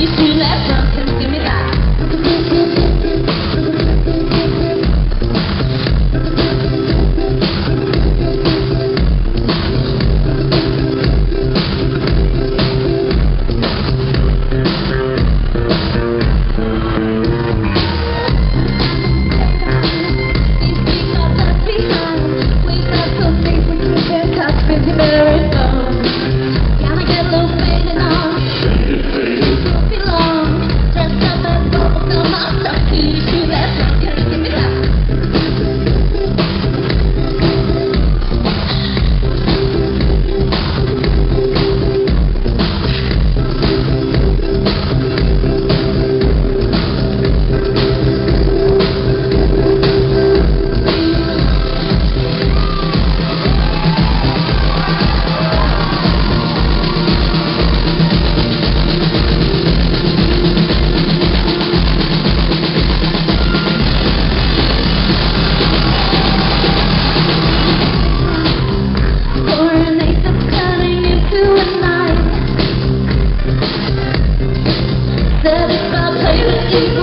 you see left from